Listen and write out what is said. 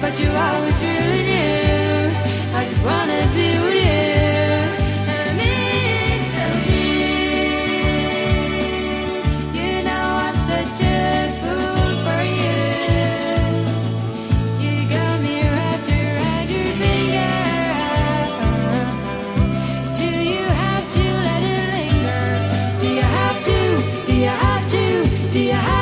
but you always really knew. I just wanna be with you, and I so deep. You know I'm such a fool for you. You got me wrapped around your finger. Do you have to let it linger? Do you have to? Do you have to? Do you have